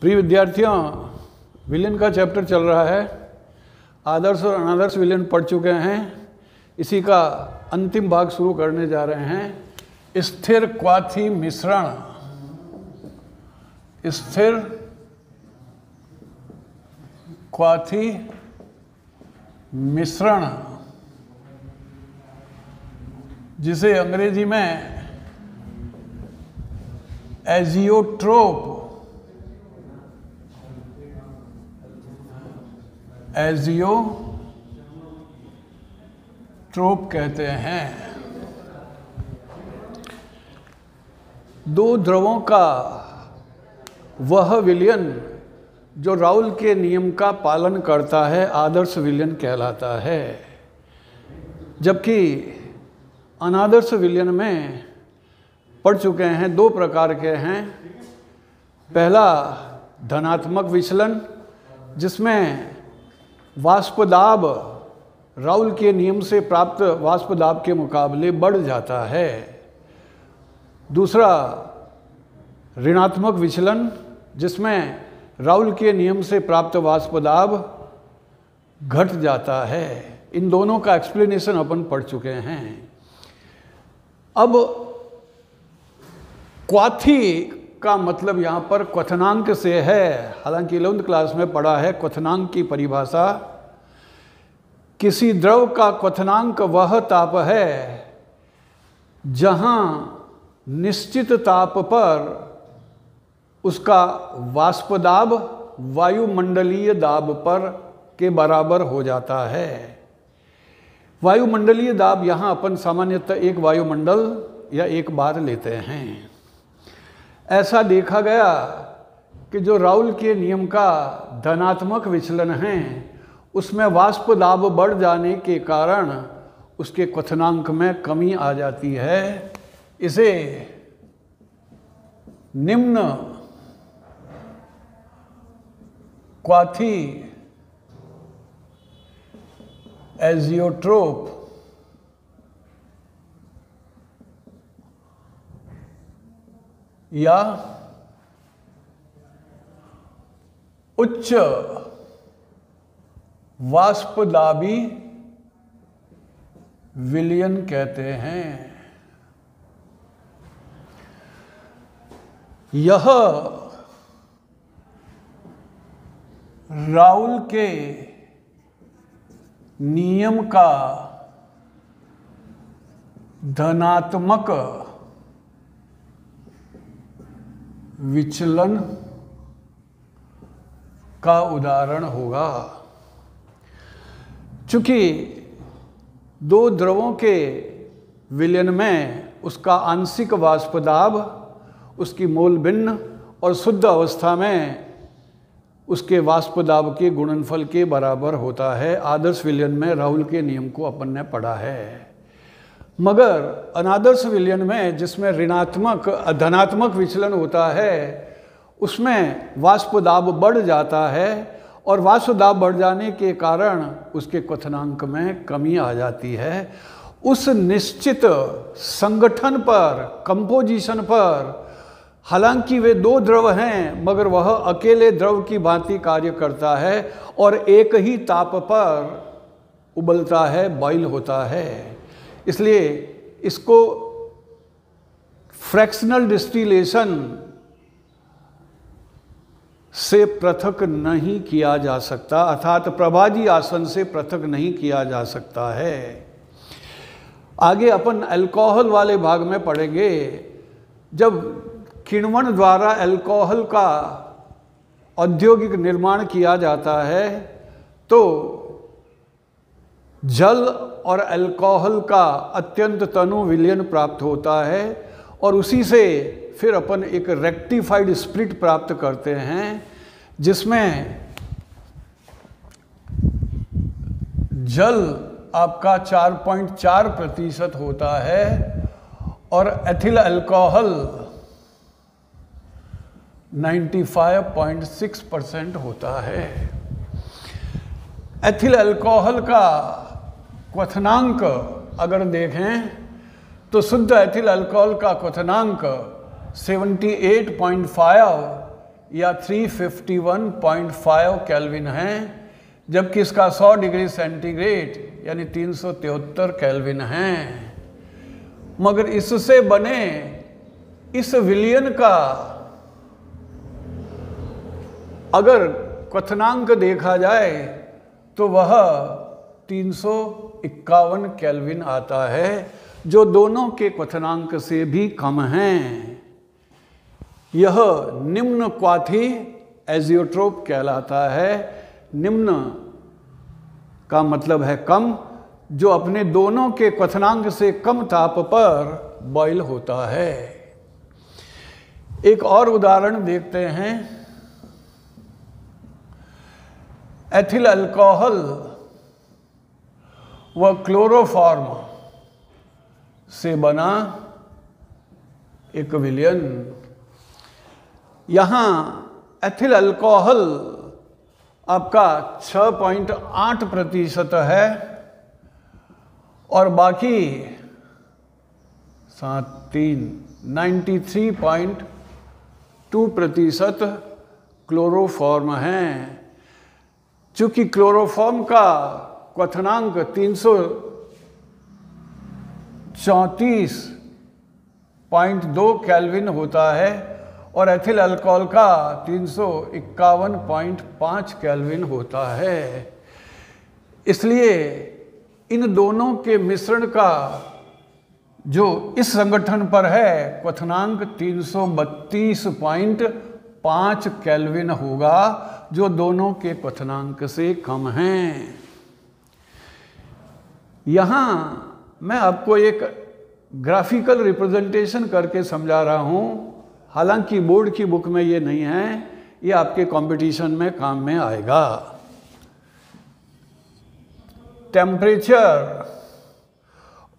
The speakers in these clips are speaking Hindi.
प्रिय विद्यार्थियों विलियन का चैप्टर चल रहा है। आदर्श और अनादर्श विलियन पढ़ चुके हैं। इसी का अंतिम भाग शुरू करने जा रहे हैं। स्थिर क्वाथी मिश्रण। स्थिर क्वाथी मिश्रण, जिसे अंग्रेज़ी में एजियोट्रोप एजियो ट्रोप कहते हैं। दो द्रवों का वह विलयन जो राउल के नियम का पालन करता है, आदर्श विलयन कहलाता है। जबकि अनादर्श विलयन में पढ़ चुके हैं, दो प्रकार के हैं। पहला धनात्मक विचलन, जिसमें वाष्पदाब राउल के नियम से प्राप्त वाष्पदाब के मुकाबले बढ़ जाता है। दूसरा, ऋणात्मक विचलन, जिसमें राउल के नियम से प्राप्त वाष्पदाब घट जाता है। इन दोनों का एक्सप्लेनेशन अपन पढ़ चुके हैं। अब, क्वाथी का मतलब यहाँ पर क्वथनांक से है। हालाँकि इलेवंथ क्लास में पढ़ा है, क्वथनांक की परिभाषा, किसी द्रव का क्वथनांक वह ताप है, जहाँ निश्चित ताप पर उसका वाष्पदाब वायुमंडलीय दाब पर के बराबर हो जाता है। वायुमंडलीय दाब यहाँ अपन सामान्यतः एक वायुमंडल या एक बार लेते हैं। ऐसा देखा गया कि जो राउल के नियम का धनात्मक विचलन है, उसमें वाष्प दाब बढ़ जाने के कारण उसके क्वथनांक में कमी आ जाती है। इसे निम्न क्वाथी एजियोट्रोप या उच्च वाष्पदाबी विलियन कहते हैं। यह राउल के नियम का धनात्मक विचलन का उदाहरण होगा। चूँकि दो द्रवों के विलयन में उसका आंशिक वाष्पदाब, उसकी मोल भिन्न और शुद्ध अवस्था में उसके वाष्पदाब के गुणनफल के बराबर होता है। आदर्श विलयन में राहुल के नियम को अपन ने पढ़ा है। मगर अनादर्श विलयन में जिसमें ऋणात्मक, धनात्मक विचलन होता है, उसमें वाष्प दाब बढ़ जाता है और वाष्प दाब बढ़ जाने के कारण उसके क्वथनांक में कमी आ जाती है। उस निश्चित संगठन पर कंपोजिशन पर, हालाँकि वे दो द्रव हैं, मगर वह अकेले द्रव की भांति कार्य करता है और एक ही ताप पर उबलता है बॉइल होता है। इसलिए इसको फ्रैक्शनल डिस्टिलेशन से पृथक नहीं किया जा सकता, अर्थात प्रभाजी आसन से पृथक नहीं किया जा सकता है। आगे अपन अल्कोहल वाले भाग में पढ़ेंगे, जब किण्वन द्वारा अल्कोहल का औद्योगिक निर्माण किया जाता है तो जल और अल्कोहल का अत्यंत तनु विलयन प्राप्त होता है और उसी से फिर अपन एक रेक्टिफाइड स्प्रिट प्राप्त करते हैं, जिसमें जल आपका 4.4 प्रतिशत होता है और एथिल अल्कोहल 95.6 परसेंट होता है। एथिल अल्कोहल का क्वथनांक अगर देखें तो शुद्ध एथिल अल्कोहल का क्वथनांक 78.5 या 351.5 केल्विन है, जबकि इसका 100 डिग्री सेंटीग्रेड, यानी तीन केल्विन है। मगर इससे बने इस विलियन का अगर क्वथनांक देखा जाए तो वह तीन इक्यावन केल्विन आता है, जो दोनों के क्वथनांक से भी कम हैं। यह निम्न क्वाथी एजियोट्रोप कहलाता है। निम्न का मतलब है कम, जो अपने दोनों के क्वथनांक से कम ताप पर बॉयल होता है। एक और उदाहरण देखते हैं। एथिल अल्कोहल व क्लोरोफॉर्म से बना एक विलियन। यहाँ एथिल अल्कोहल आपका 6.8 प्रतिशत है और बाकी सात, तीन नाइन्टी थ्री पॉइंट टू प्रतिशत क्लोरोफॉर्म हैं। चूँकि क्लोरोफॉर्म का क्वथनांक तीन सौ चौंतीस पॉइंट दो कैलविन होता है और एथिल अल्कोहल का तीन सौ इक्यावन पॉइंट पाँच कैलविन होता है। इसलिए इन दोनों के मिश्रण का जो इस संगठन पर है, क्वथनांक तीन सौ बत्तीस पॉइंट पाँच कैलविन होगा, जो दोनों के क्वथनांक से कम हैं। यहाँ मैं आपको एक ग्राफिकल रिप्रेजेंटेशन करके समझा रहा हूँ। हालाँकि बोर्ड की बुक में ये नहीं है, ये आपके कंपटीशन में काम में आएगा। टेम्परेचर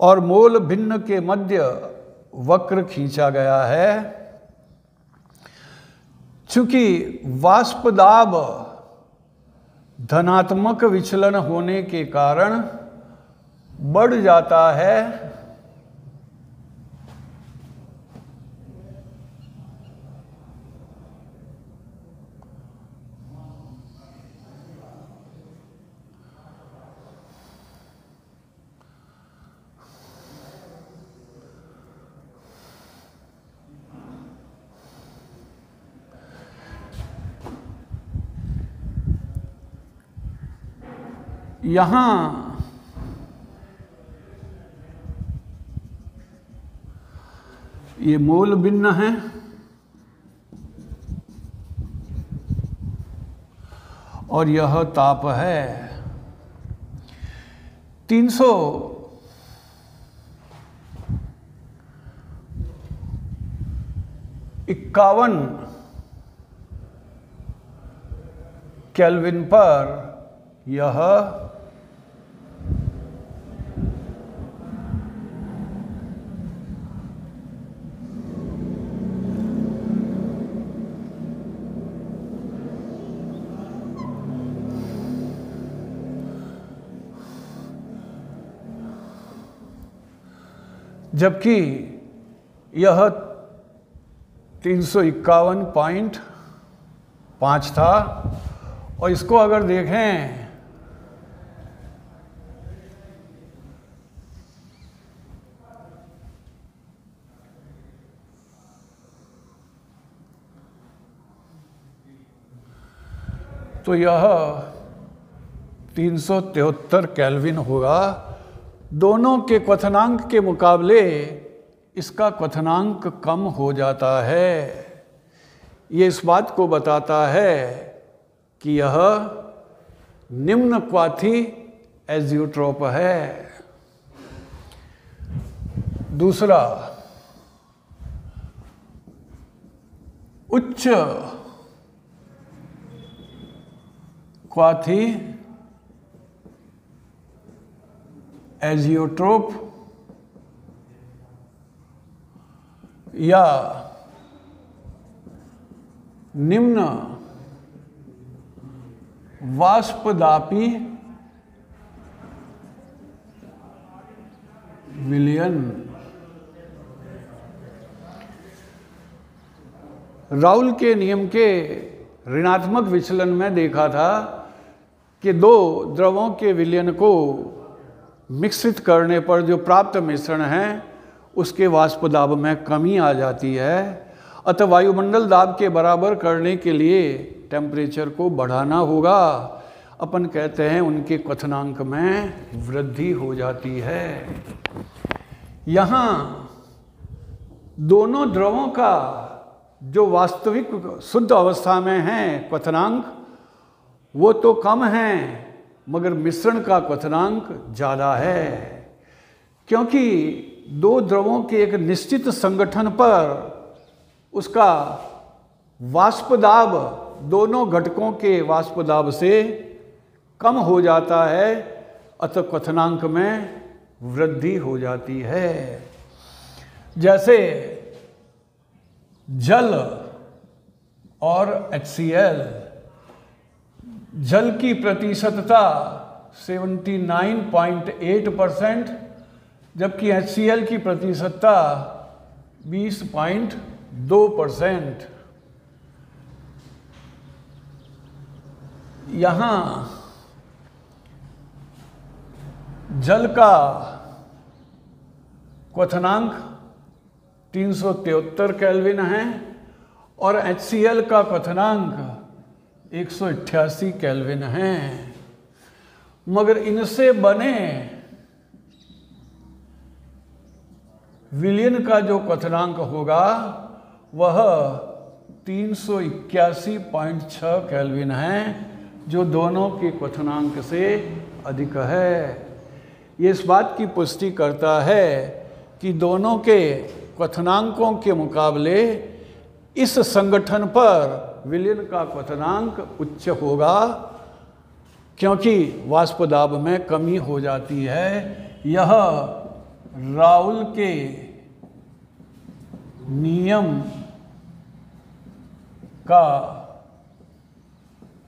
और मोल भिन्न के मध्य वक्र खींचा गया है। चूँकि वाष्प दाब धनात्मक विचलन होने के कारण बढ़ जाता है। यहाँ ये मूल भिन्न है। और यह ताप है। 300 इक्यावन केल्विन पर यह जबकि यह तीन सौ इक्यावन पॉइंट पाँच था। और इसको अगर देखें तो यह तीन सौ तिहत्तर कैलविन होगा। दोनों के क्वथनांक के मुकाबले इसका क्वथनांक कम हो जाता है। ये इस बात को बताता है कि यह निम्न क्वाथी एज्यूट्रोप है। दूसरा, उच्च क्वाथी एजियोट्रोप या निम्न वाष्पदापी विलियन। राउल के नियम के ऋणात्मक विचलन में देखा था कि दो द्रवों के विलयन को मिश्रित करने पर जो प्राप्त मिश्रण है, उसके वाष्प दाब में कमी आ जाती है। अतः वायुमंडल दाब के बराबर करने के लिए टेम्परेचर को बढ़ाना होगा। अपन कहते हैं उनके कथनांक में वृद्धि हो जाती है। यहाँ दोनों द्रवों का जो वास्तविक शुद्ध अवस्था में है क्वथनांक वो तो कम है मगर मिश्रण का क्वथनांक ज़्यादा है। क्योंकि दो द्रवों के एक निश्चित संगठन पर उसका वाष्पदाब दोनों घटकों के वाष्पदाब से कम हो जाता है, अतः क्वथनांक में वृद्धि हो जाती है। जैसे जल और एच जल की प्रतिशतता 79.8 परसेंट, जबकि HCL की प्रतिशतता 20.2 परसेंट। यहाँ जल का क्वथनांक तीन सौ तिहत्तर कैलविन है और HCL का क्वथनांक एक सौ अट्ठासी कैलविन है। मगर इनसे बने विलियन का जो क्वथनांक होगा, वह तीन सौ इक्यासी पॉइंट कैलविन है, जो दोनों के क्वथनांक से अधिक है। ये इस बात की पुष्टि करता है कि दोनों के क्वथनांकों के मुकाबले इस संगठन पर विलियन का क्वथनांक उच्च होगा, क्योंकि वाष्प दाब में कमी हो जाती है। यह राउल के नियम का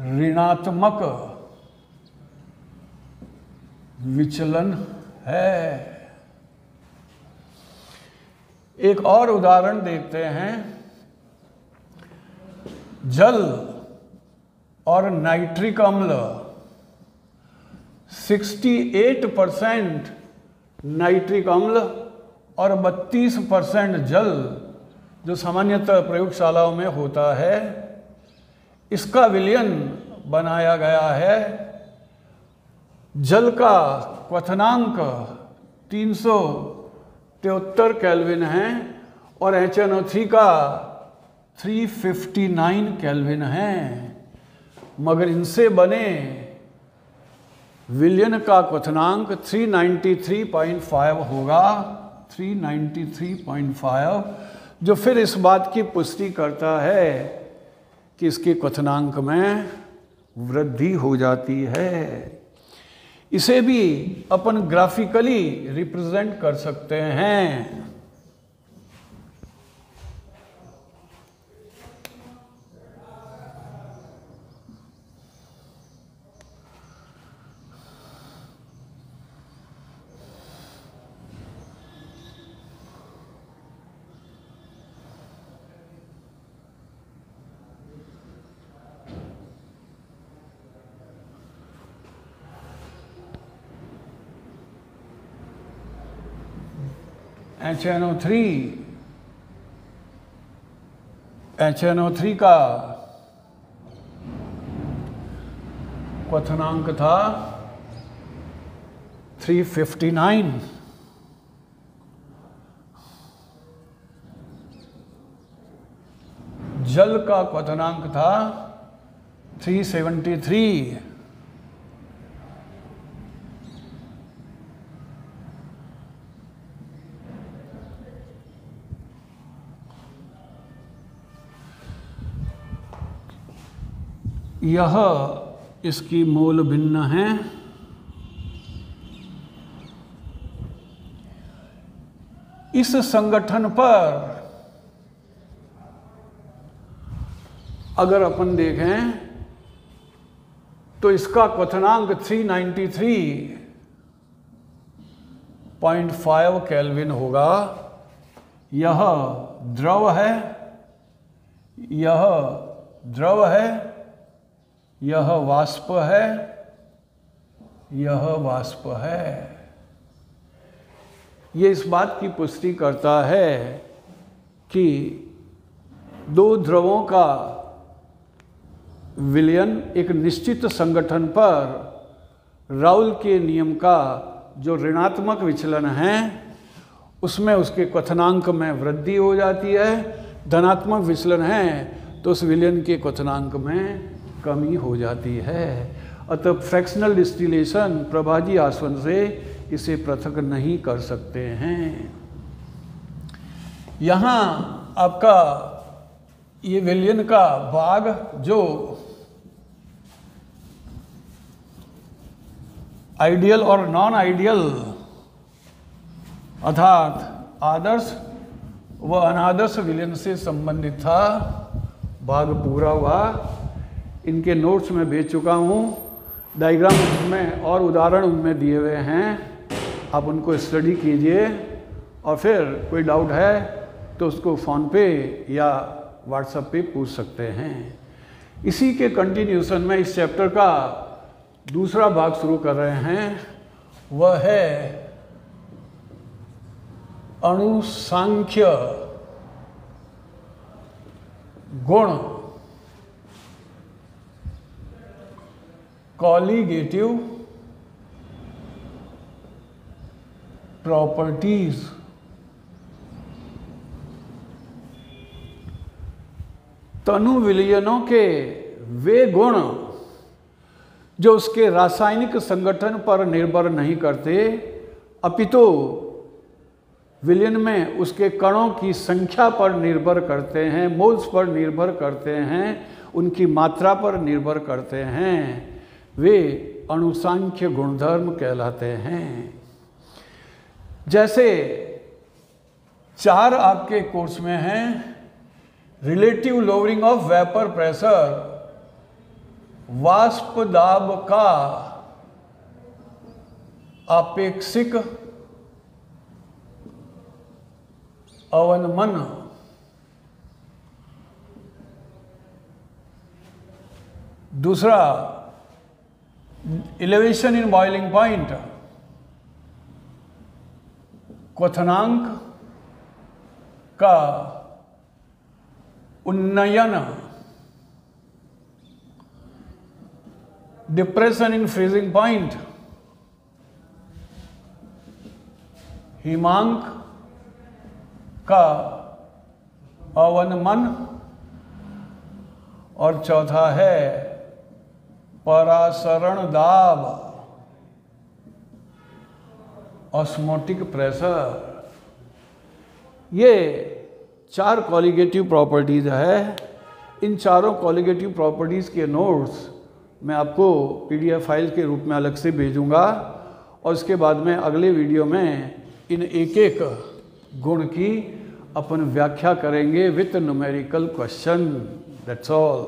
ऋणात्मक विचलन है। एक और उदाहरण देखते हैं। जल और नाइट्रिक अम्ल 68 परसेंट नाइट्रिक अम्ल और 32 परसेंट जल जो सामान्यतः प्रयोगशालाओं में होता है, इसका विलयन बनाया गया है। जल का क्वथनांक 300 तिहत्तर कैलविन है और एच एन ओ थ्री का 359 कैलविन है, मगर इनसे बने विलियन का क्वथनांक 393.5 होगा 393.5 जो फिर इस बात की पुष्टि करता है कि इसके क्वथनांक में वृद्धि हो जाती है। इसे भी अपन ग्राफिकली रिप्रेजेंट कर सकते हैं। H N O three H N O three का क्वथनांक था 359 जल का क्वथनांक था 373 यह इसकी मूल भिन्न है। इस संगठन पर अगर अपन देखें तो इसका क्वथनांक 393.5 केल्विन होगा। यह द्रव है, यह द्रव है यह वाष्प है, यह वाष्प है। ये इस बात की पुष्टि करता है कि दो द्रवों का विलयन एक निश्चित संगठन पर राउल के नियम का जो ऋणात्मक विचलन है, उसमें उसके कथनांक में वृद्धि हो जाती है। धनात्मक विचलन है तो उस विलयन के कथनांक में कमी हो जाती है। अतः फ्रैक्शनल डिस्टिलेशन प्रभाजी आसवन से इसे पृथक नहीं कर सकते हैं। यहाँ आपका ये विलियन का भाग जो आइडियल और नॉन आइडियल अर्थात आदर्श व अनादर्श विलियन से संबंधित था। भाग पूरा हुआ। इनके नोट्स में भेज चुका हूँ। डायग्राम में और उदाहरण उनमें दिए हुए हैं। आप उनको स्टडी कीजिए। और फिर कोई डाउट है तो उसको फ़ोन पे या व्हाट्सएप पे पूछ सकते हैं। इसी के कंटिन्यूशन में इस चैप्टर का दूसरा भाग शुरू कर रहे हैं। वह है अणुसांख्य गुण। Colligative properties. तनु विलयनों के वे गुण, जो उसके रासायनिक संगठन पर निर्भर नहीं करते, अपितु विलयन में उसके कणों की संख्या पर निर्भर करते हैं, मोल्स पर निर्भर करते हैं, उनकी मात्रा पर निर्भर करते हैं। वे अणुसांख्य गुणधर्म कहलाते हैं। जैसे चार आपके कोर्स में हैं, relative lowering of vapour pressure, वाष्प दाब का अपेक्षिक अवनमन। दूसरा इलेवेशन इन बॉइलिंग पॉइंट क्वथनांक का उन्नयन डिप्रेशन इन फ्रीजिंग पॉइंट हिमांक का अवनमन और चौथा है परासरण दाब ऑस्मोटिक प्रेशर ये चार कॉलिगेटिव प्रॉपर्टीज़ है। इन चारों कॉलिगेटिव प्रॉपर्टीज़ के नोट्स मैं आपको पीडीएफ फ़ाइल के रूप में अलग से भेजूँगा। और उसके बाद में अगले वीडियो में इन एक एक गुण की अपन व्याख्या करेंगे with numerical question that's all